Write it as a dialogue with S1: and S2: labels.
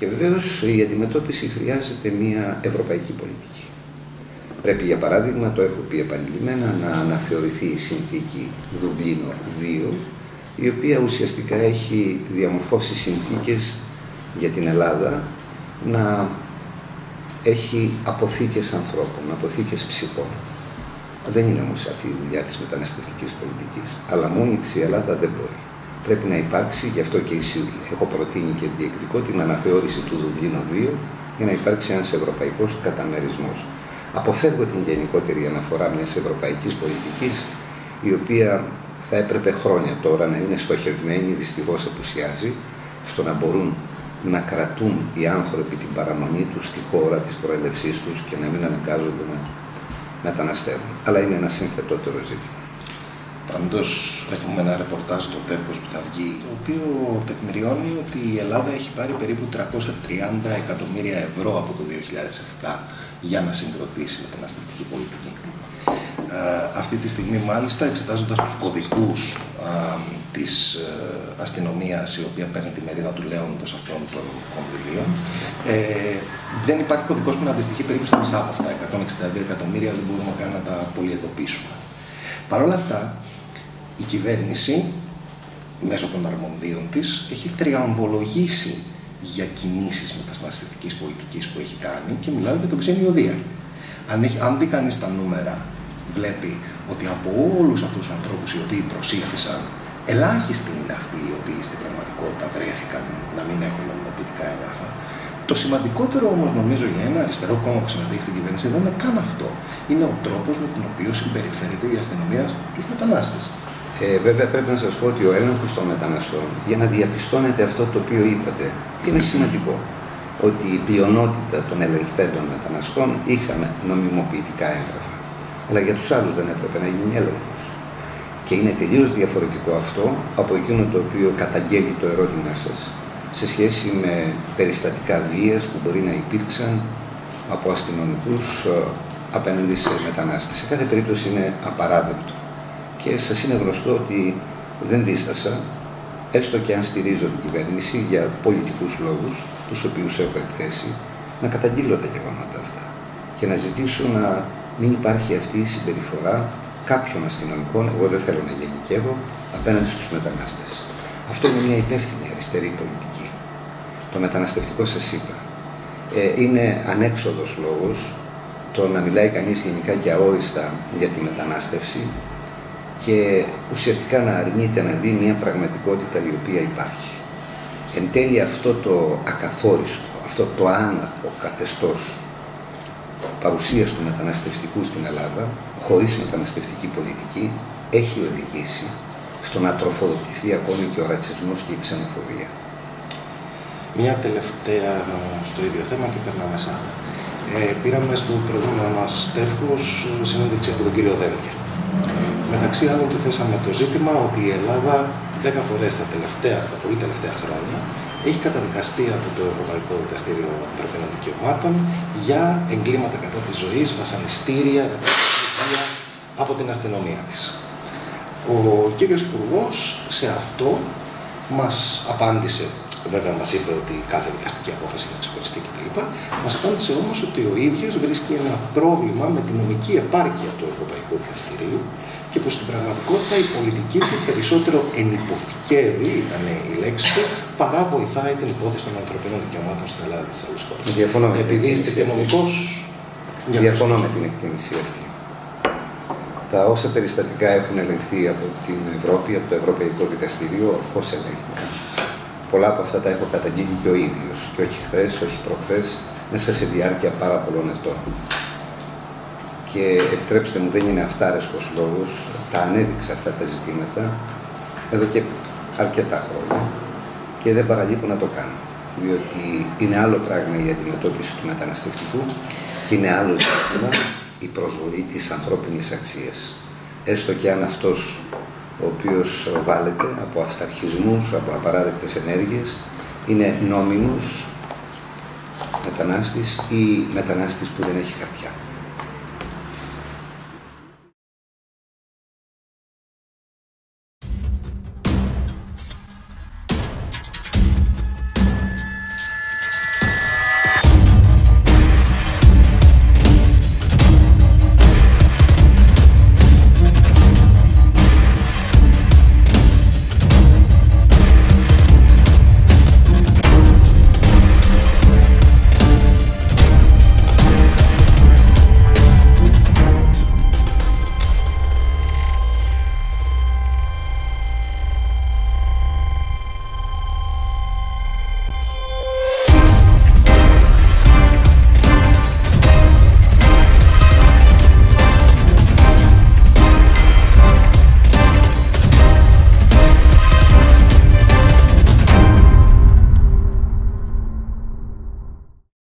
S1: Και βεβαίως η αντιμετώπιση χρειάζεται μια ευρωπαϊκή πολιτική. Πρέπει για παράδειγμα, το έχω πει επανειλημμένα, να αναθεωρηθεί η συνθήκη Δουβλίνο 2, η οποία ουσιαστικά έχει διαμορφώσει συνθήκες για την Ελλάδα να έχει αποθήκες ανθρώπων, αποθήκες ψυχών. Δεν είναι όμως αυτή η δουλειά της μεταναστευτικής πολιτικής, αλλά μόνη της η Ελλάδα δεν μπορεί. Πρέπει να υπάρξει, γι' αυτό και έχω προτείνει και διεκδικώ την αναθεώρηση του Δουβλίνου 2 για να υπάρξει ένας ευρωπαϊκός καταμερισμός. Αποφεύγω την γενικότερη αναφορά μιας ευρωπαϊκής πολιτικής, η οποία θα έπρεπε χρόνια τώρα να είναι στοχευμένη, δυστυχώς απουσιάζει, στο να μπορούν να κρατούν οι άνθρωποι την παραμονή τους στη χώρα της προέλευσής τους και να μην αναγκάζονται να μεταναστεύουν. Αλλά είναι ένα συνθετότερο ζήτημα.
S2: Πάντως έχουμε ένα ρεπορτάζ στο τεύχος που θα βγει, το οποίο τεκμηριώνει ότι η Ελλάδα έχει πάρει περίπου 330 εκατομμύρια ευρώ από το 2007 για να συγκροτήσει μεταναστευτική πολιτική. Ε, αυτή τη στιγμή μάλιστα εξετάζοντας τους κωδικούς ε, της ε, αστυνομίας η οποία παίρνει τη μερίδα του λέοντος αυτών των κονδυλίων ε, δεν υπάρχει κωδικός που να αντιστοιχεί περίπου στα μισά από αυτά 162 εκατομμύρια δεν μπορούμε καν να τα πολυεντοπίσουμε Παρ' όλα αυτά η κυβέρνηση μέσω των αρμονδίων της έχει θριαμβολογήσει για κινήσεις μεταναστευτικής πολιτικής που έχει κάνει και μιλάμε για τον ξενιωδία. Αν, έχει, αν δει κανείς τα νούμερα βλέπει ότι από όλους αυτούς τους ανθρώπους οι οποίοι προσήχθησαν, ελάχιστοι είναι αυτοί οι οποίοι στην πραγματικότητα βρέθηκαν να μην έχουν νομιμοποιητικά έγγραφα. Το σημαντικότερο όμως νομίζω για ένα αριστερό κόμμα που συμμετέχει στην κυβέρνηση δεν είναι καν αυτό. Είναι ο τρόπος με τον οποίο συμπεριφέρεται η αστυνομία στους μετανάστες.
S1: Ε, βέβαια πρέπει να σας πω ότι ο έλεγχος των μεταναστών για να διαπιστώνεται αυτό το οποίο είπατε είναι σημαντικό ότι η πλειονότητα των ελεγχθέντων μεταναστών είχαν νομιμοποιητικά έγγραφα αλλά για τους άλλους δεν έπρεπε να γίνει έλεγχος. Και είναι τελείως διαφορετικό αυτό από εκείνο το οποίο καταγγέλει το ερώτημά σας σε σχέση με περιστατικά βίας που μπορεί να υπήρξαν από αστυνομικούς ε, απέναντι σε μετανάστες. Σε κάθε περίπτωση είναι απαράδεκτο. Και σας είναι γνωστό ότι δεν δίστασα, έστω και αν στηρίζω την κυβέρνηση για πολιτικούς λόγους, τους οποίους έχω εκθέσει, να καταγγείλω τα γεγονότα αυτά και να ζητήσω να μην υπάρχει αυτή η συμπεριφορά κάποιων αστυνομικών, εγώ δεν θέλω να γενικεύω, απέναντι στους μετανάστες. Αυτό είναι μια υπεύθυνη αριστερή πολιτική. Το μεταναστευτικό σας είπα. Ε, είναι ανέξοδος λόγος το να μιλάει κανείς γενικά και αόριστα για τη μετανάστευση και ουσιαστικά να αρνείται να δει μια πραγματικότητα η οποία υπάρχει. Εν τέλει αυτό το ακαθόριστο, αυτό το άναρχο καθεστώς παρουσίας του μεταναστευτικού στην Ελλάδα, χωρίς μεταναστευτική πολιτική, έχει οδηγήσει στο να τροφοδοτηθεί ακόμη και ο ρατσισμός και η ξενοφοβία.
S2: Μια τελευταία στο ίδιο θέμα και περνάμε σαν. Ε, πήραμε στο προηγούμενο μας τεύχος συνέντευξη από τον κύριο Δένδια. Μεταξύ άλλων του θέσαμε το ζήτημα ότι η Ελλάδα δέκα φορές τα τελευταία, τα πολύ τελευταία χρόνια έχει καταδικαστεί από το Ευρωπαϊκό Δικαστήριο Ανθρωπίνων Δικαιωμάτων για εγκλήματα κατά της ζωής, βασανιστήρια, ρατσιστικά από την αστυνομία της. Ο κύριος Υπουργός σε αυτό μας απάντησε, βέβαια μας είπε ότι κάθε δικαστική απόφαση είναι ξεχωριστή κτλ. Μας απάντησε όμως ότι ο ίδιος βρίσκει ένα πρόβλημα με την νομική επάρκεια του Ευρωπαϊκού Δικαστηρίου και που στην πραγματικότητα η πολιτική του περισσότερο ενυποθηκεύει, ήταν η λέξη του, παρά βοηθάει την υπόθεση των ανθρωπίνων δικαιωμάτων στην Ελλάδα και στι άλλε χώρε.
S1: Διαφωνώ με
S2: Επειδή είστε νομικό.
S1: Διαφωνώ με την εκτίμηση αυτή. Τα όσα περιστατικά έχουν ελεγχθεί από την Ευρώπη, από το Ευρωπαϊκό Δικαστήριο, ορθώς ελέγχθηκαν. Πολλά από αυτά τα έχω καταγγείλει και ο ίδιος, και όχι χθες, όχι προχθές, μέσα σε διάρκεια πάρα πολλών ετών και επιτρέψτε μου δεν είναι αυτάρεσκος λόγος, τα ανέδειξα αυτά τα ζητήματα εδώ και αρκετά χρόνια και δεν παραλείπω να το κάνω. Διότι είναι άλλο πράγμα η αντιμετώπιση του μεταναστευτικού και είναι άλλο ζήτημα η προσβολή της ανθρώπινης αξίας. Έστω και αν αυτός ο οποίος βάλεται από αυταρχισμούς, από απαράδεκτες ενέργειες, είναι νόμιμος μετανάστης ή μετανάστης που δεν έχει χαρτιά.